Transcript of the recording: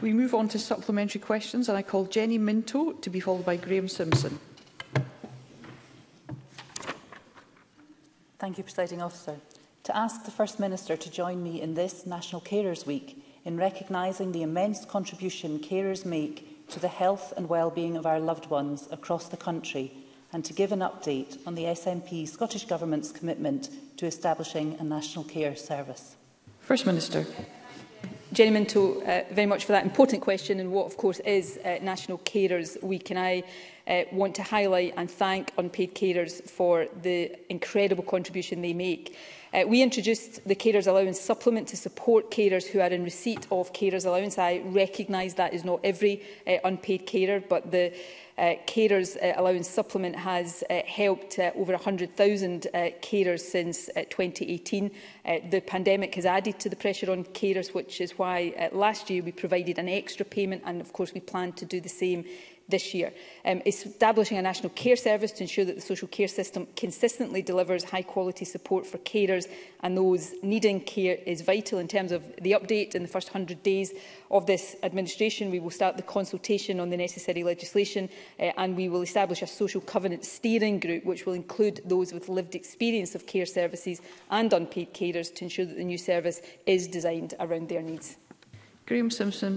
We move on to supplementary questions and I call Jenny Minto to be followed by Graham Simpson. Thank you, Presiding Officer. To ask the First Minister to join me in this National Carers Week in recognising the immense contribution carers make to the health and well-being of our loved ones across the country and to give an update on the SNP Scottish Government's commitment to establishing a national care service. First Minister gentlemen to uh, very much for that important question and what, of course, is uh, National Carers Week. And I uh, want to highlight and thank unpaid carers for the incredible contribution they make. Uh, we introduced the Carers Allowance Supplement to support carers who are in receipt of Carers Allowance. I recognise that is not every uh, unpaid carer, but the uh, Carers uh, Allowance Supplement has uh, helped uh, over 100,000 uh, carers since uh, 2018. Uh, the pandemic has added to the pressure on carers, which is why uh, last year we provided an extra payment and of course we plan to do the same this year. Um, establishing a national care service to ensure that the social care system consistently delivers high quality support for carers and those needing care is vital in terms of the update in the first 100 days of this administration. We will start the consultation on the necessary legislation uh, and we will establish a social covenant steering group which will include those with lived experience of care services and unpaid carers to ensure that the new service is designed around their needs. Graham Simpson